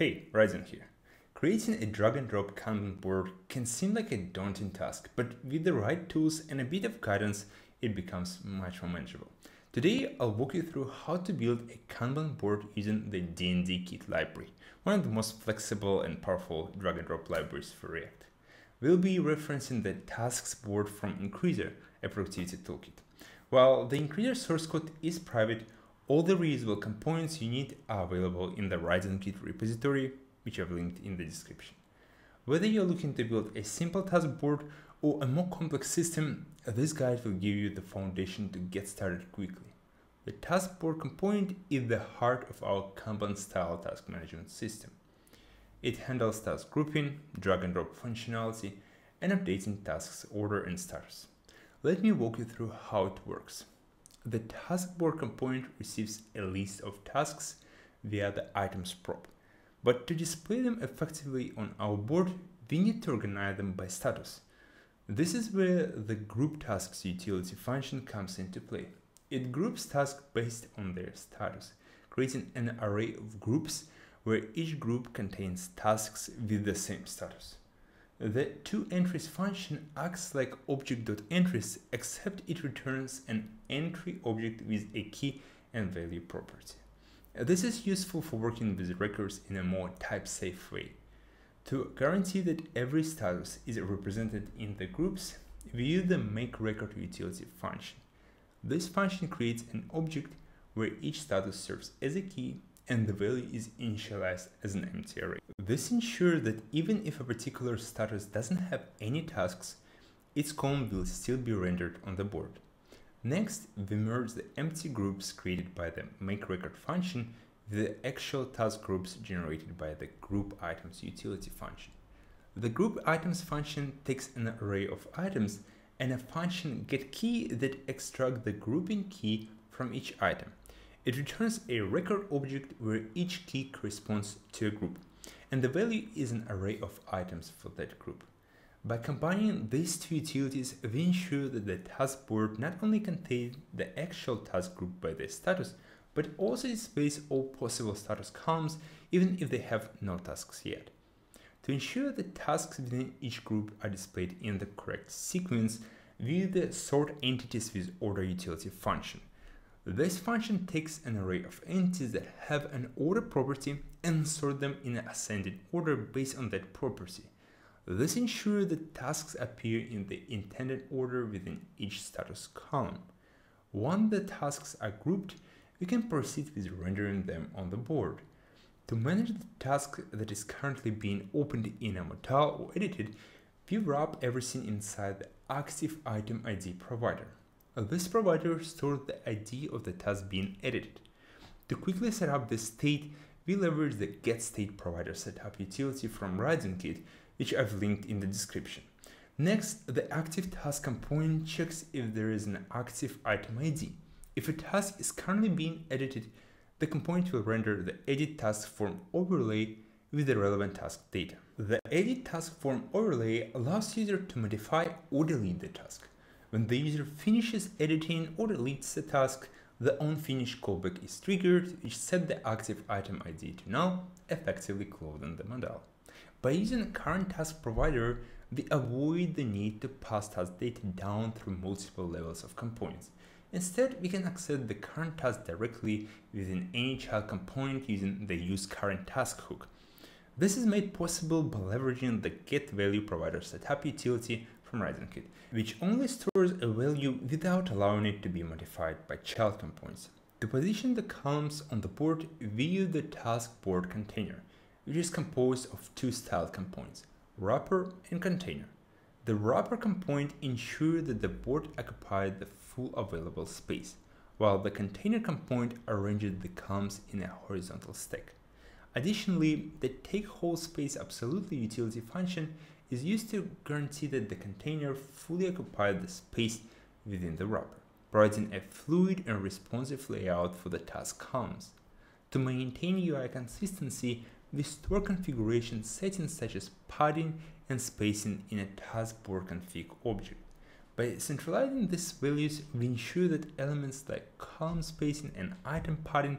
Hey, Radzion here. Creating a drag and drop Kanban board can seem like a daunting task, but with the right tools and a bit of guidance, it becomes much more manageable. Today, I'll walk you through how to build a Kanban board using the DND Kit library, one of the most flexible and powerful drag and drop libraries for React. We'll be referencing the tasks board from Increaser, a productivity toolkit. While the Increaser source code is private, all the reusable components you need are available in the RadzionKit repository, which I've linked in the description. Whether you're looking to build a simple task board or a more complex system, this guide will give you the foundation to get started quickly. The task board component is the heart of our Kanban style task management system. It handles task grouping, drag and drop functionality, and updating tasks order and status. Let me walk you through how it works. The task board component receives a list of tasks via the items prop. But to display them effectively on our board, we need to organize them by status. This is where the group tasks utility function comes into play. It groups tasks based on their status, creating an array of groups where each group contains tasks with the same status. The toEntries function acts like object.entries except it returns an entry object with a key and value property. This is useful for working with records in a more type-safe way. To guarantee that every status is represented in the groups, we use the makeRecord utility function. This function creates an object where each status serves as a key and the value is initialized as an empty array. This ensures that even if a particular status doesn't have any tasks, its column will still be rendered on the board. Next, we merge the empty groups created by the makeRecord function with the actual task groups generated by the group items utility function. The group items function takes an array of items and a function getKey that extracts the grouping key from each item. It returns a record object where each key corresponds to a group, and the value is an array of items for that group. By combining these two utilities, we ensure that the task board not only contains the actual task group by their status, but also displays all possible status columns even if they have no tasks yet. To ensure that tasks within each group are displayed in the correct sequence, we use the sort entities with order utility function. This function takes an array of entities that have an order property and sort them in an ascending order based on that property. This ensures that tasks appear in the intended order within each status column. Once the tasks are grouped, we can proceed with rendering them on the board. To manage the task that is currently being opened in a modal or edited, we wrap everything inside the active item ID provider. Uh, this provider stores the ID of the task being edited. To quickly set up the state, we leverage the get state getStateProvider setup utility from RadzionKit, which I've linked in the description. Next, the active task component checks if there is an active item ID. If a task is currently being edited, the component will render the edit task form overlay with the relevant task data. The edit task form overlay allows user to modify or delete the task. When the user finishes editing or deletes the task, the onFinish callback is triggered, which sets the active item ID to null, effectively closing the modal. By using a current task provider, we avoid the need to pass task data down through multiple levels of components. Instead, we can access the current task directly within any child component using the useCurrentTask hook. This is made possible by leveraging the getValueProvider setup utility from RadzionKit, which only stores a value without allowing it to be modified by child components. To position the columns on the board, we use the task board container, which is composed of two styled components, wrapper and container. The wrapper component ensures that the board occupies the full available space, while the container component arranges the columns in a horizontal stack. Additionally, the take whole space absolutely utility function is used to guarantee that the container fully occupies the space within the wrapper, providing a fluid and responsive layout for the task columns. To maintain UI consistency, we store configuration settings such as padding and spacing in a task board config object. By centralizing these values, we ensure that elements like column spacing and item padding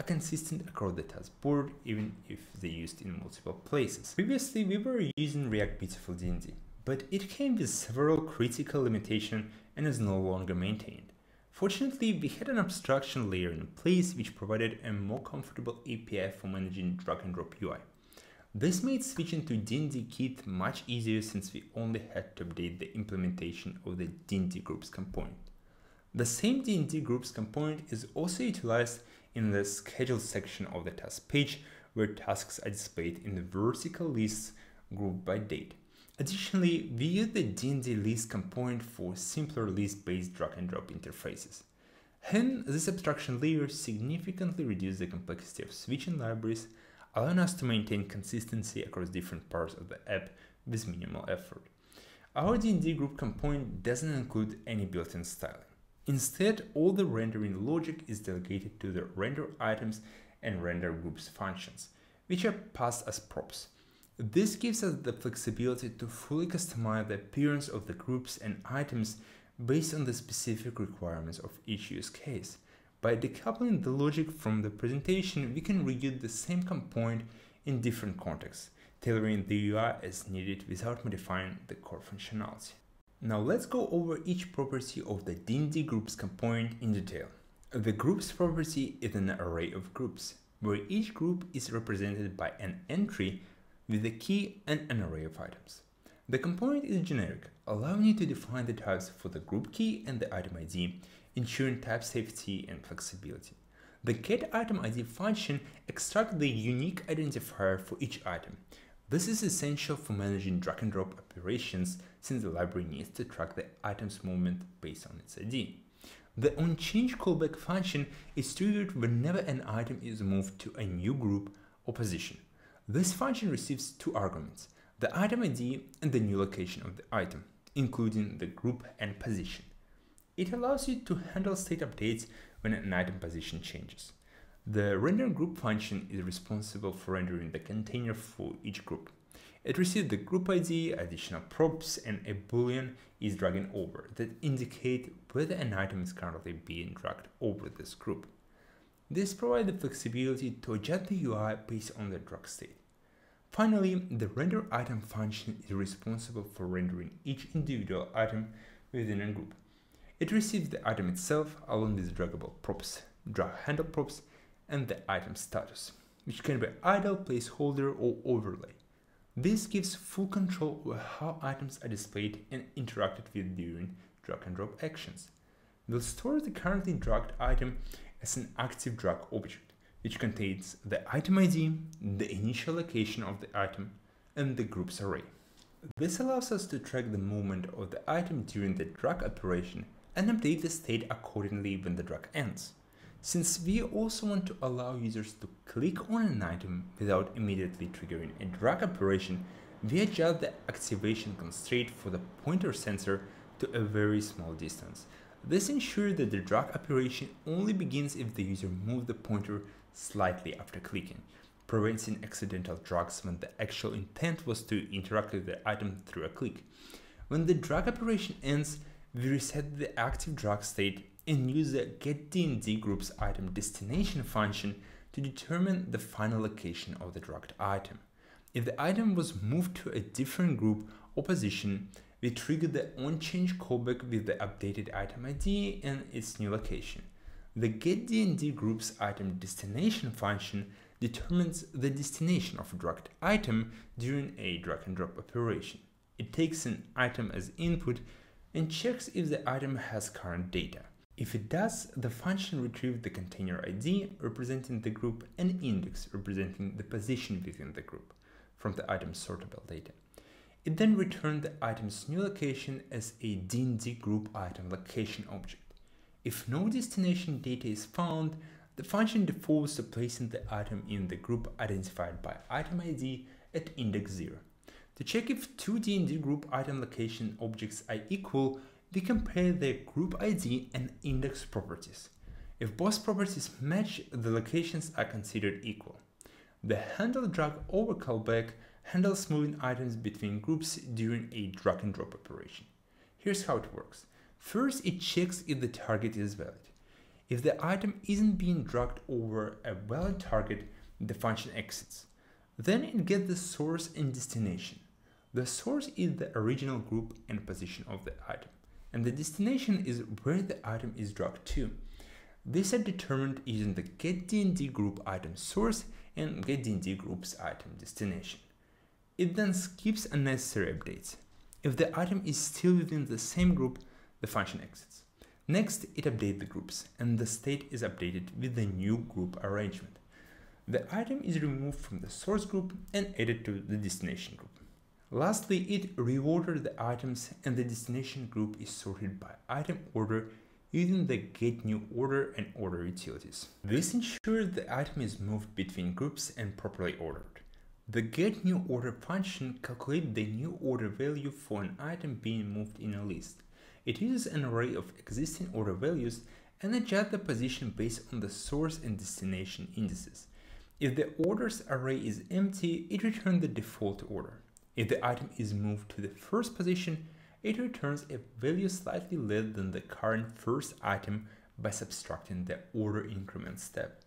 are consistent across the task board even if they're used in multiple places. Previously, we were using React Beautiful DND, but it came with several critical limitations and is no longer maintained. Fortunately, we had an abstraction layer in place which provided a more comfortable API for managing drag and drop UI. This made switching to DND Kit much easier since we only had to update the implementation of the DND groups component. The same DND groups component is also utilized in the schedule section of the task page where tasks are displayed in the vertical lists grouped by date. Additionally, we use the DND list component for simpler list-based drag and drop interfaces. Hence, this abstraction layer significantly reduces the complexity of switching libraries, allowing us to maintain consistency across different parts of the app with minimal effort. Our DND group component doesn't include any built-in styling. Instead, all the rendering logic is delegated to the render items and render groups functions, which are passed as props. This gives us the flexibility to fully customize the appearance of the groups and items based on the specific requirements of each use case. By decoupling the logic from the presentation, we can reuse the same component in different contexts, tailoring the UI as needed without modifying the core functionality. Now let's go over each property of the DND groups component in detail. The groups property is an array of groups, where each group is represented by an entry with a key and an array of items. The component is generic, allowing you to define the types for the group key and the item ID, ensuring type safety and flexibility. The getItemID function extracts the unique identifier for each item. This is essential for managing drag and drop operations since the library needs to track the item's movement based on its ID. The onChange callback function is triggered whenever an item is moved to a new group or position. This function receives two arguments, the item ID and the new location of the item, including the group and position. It allows you to handle state updates when an item position changes. The render group function is responsible for rendering the container for each group. It receives the group ID, additional props, and a boolean is dragging over that indicate whether an item is currently being dragged over this group. This provides the flexibility to adjust the UI based on the drag state. Finally, the render item function is responsible for rendering each individual item within a group. It receives the item itself along with draggable props, drag handle props, and the item status, which can be idle, placeholder, or overlay. This gives full control over how items are displayed and interacted with during drag and drop actions. We'll store the currently dragged item as an active drag object which contains the item ID, the initial location of the item, and the groups array. This allows us to track the movement of the item during the drag operation and update the state accordingly when the drag ends. Since we also want to allow users to click on an item without immediately triggering a drag operation, we adjust the activation constraint for the pointer sensor to a very small distance. This ensures that the drag operation only begins if the user moves the pointer slightly after clicking, preventing accidental drags when the actual intent was to interact with the item through a click. When the drag operation ends, we reset the active drag state and use the getDND group's item destination function to determine the final location of the dragged item. If the item was moved to a different group or position, we trigger the onChange callback with the updated item ID and its new location. The getDND group's item destination function determines the destination of a dragged item during a drag and drop operation. It takes an item as input and checks if the item has current data. If it does, the function retrieves the container ID representing the group and index representing the position within the group from the item's sortable data. It then returns the item's new location as a DND group item location object. If no destination data is found, the function defaults to placing the item in the group identified by item ID at index 0. To check if two DND group item location objects are equal, we compare their group ID and index properties. If both properties match, the locations are considered equal. The handle drag over callback handles moving items between groups during a drag and drop operation. Here's how it works. First, it checks if the target is valid. If the item isn't being dragged over a valid target, the function exits. Then it gets the source and destination. The source is the original group and position of the item, and the destination is where the item is dragged to. These are determined using the getDND group item source and getDND groups item destination. It then skips unnecessary updates. If the item is still within the same group, the function exits. Next, it updates the groups, and the state is updated with the new group arrangement. The item is removed from the source group and added to the destination group. Lastly, it reordered the items and the destination group is sorted by item order using the getNewOrder and order utilities. This ensures the item is moved between groups and properly ordered. The getNewOrder function calculates the new order value for an item being moved in a list. It uses an array of existing order values and adjusts the position based on the source and destination indices. If the orders array is empty, it returns the default order. If the item is moved to the first position, it returns a value slightly less than the current first item by subtracting the order increment step.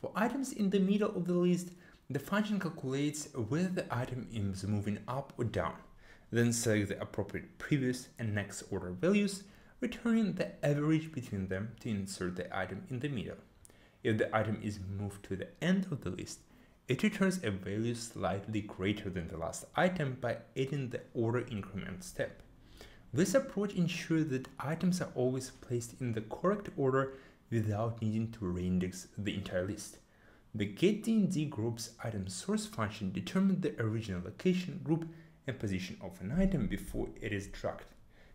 For items in the middle of the list, the function calculates whether the item is moving up or down, then select the appropriate previous and next order values, returning the average between them to insert the item in the middle. If the item is moved to the end of the list, it returns a value slightly greater than the last item by adding the order increment step. This approach ensures that items are always placed in the correct order without needing to reindex the entire list. The getDND group's item source function determines the original location, group, and position of an item before it is dragged.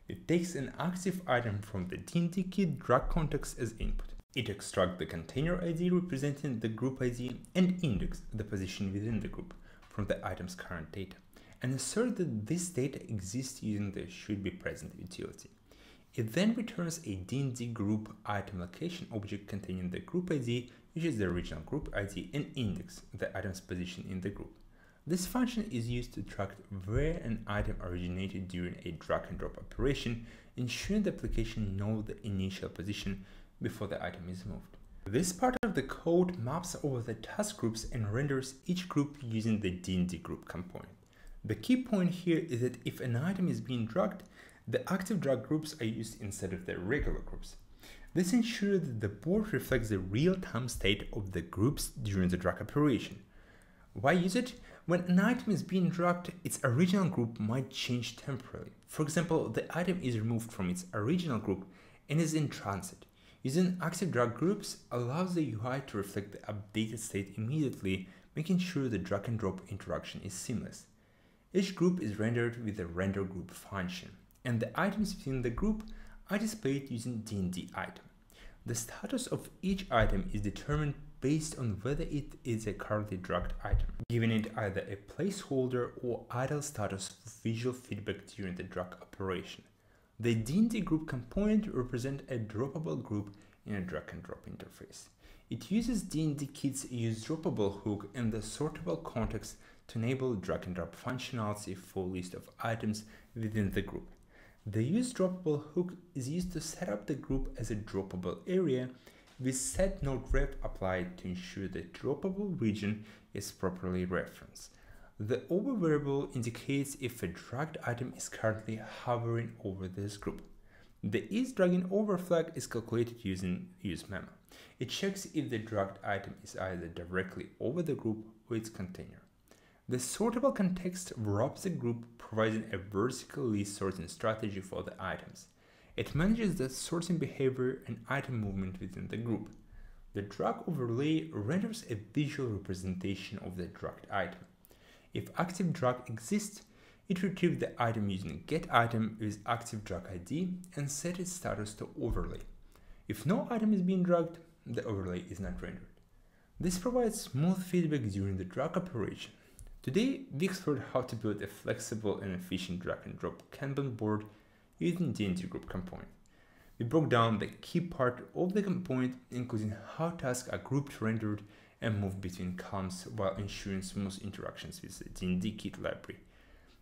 It takes an active item from the dndkit drag context as input. It extracts the container ID representing the group ID and index the position within the group from the item's current data and assert that this data exists using the should be present utility. It then returns a DND group item location object containing the group ID, which is the original group ID, and index, the item's position in the group. This function is used to track where an item originated during a drag and drop operation, ensuring the application knows the initial position before the item is moved. This part of the code maps over the task groups and renders each group using the DND group component. The key point here is that if an item is being dragged, the active drag groups are used instead of the regular groups. This ensures that the board reflects the real-time state of the groups during the drag operation. Why use it? When an item is being dragged, its original group might change temporarily. For example, the item is removed from its original group and is in transit. Using active drag groups allows the UI to reflect the updated state immediately, making sure the drag and drop interaction is seamless. Each group is rendered with the render group function, and the items within the group are displayed using DND item. The status of each item is determined based on whether it is a currently dragged item, giving it either a placeholder or idle status for visual feedback during the drag operation. The DND group component represents a droppable group in a drag and drop interface. It uses dndkit's useDroppable hook and the sortable context to enable drag and drop functionality for a list of items within the group. The use droppable hook is used to set up the group as a droppable area with setNodeRef applied to ensure the droppable region is properly referenced. The over variable indicates if a dragged item is currently hovering over this group. The isDraggingOver flag is calculated using useMemo. It checks if the dragged item is either directly over the group or its container. The sortable context wraps the group, providing a vertical list sorting strategy for the items. It manages the sorting behavior and item movement within the group. The drag overlay renders a visual representation of the dragged item. If active drag exists, it retrieves the item using getItem with active drag ID and set its status to overlay. If no item is being dragged, the overlay is not rendered. This provides smooth feedback during the drag operation. Today, we explored how to build a flexible and efficient drag and drop Kanban board using DND group component. We broke down the key part of the component, including how tasks are grouped, rendered, and moved between columns while ensuring smooth interactions with the DND kit library.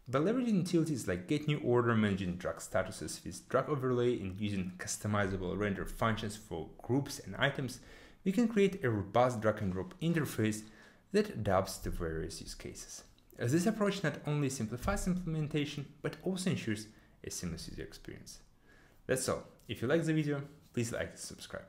By leveraging utilities like get new order, managing drag statuses with drag overlay, and using customizable render functions for groups and items, we can create a robust drag and drop interface that adapts to various use cases. As this approach not only simplifies implementation, but also ensures a seamless user experience. That's all. If you like the video, please like and subscribe.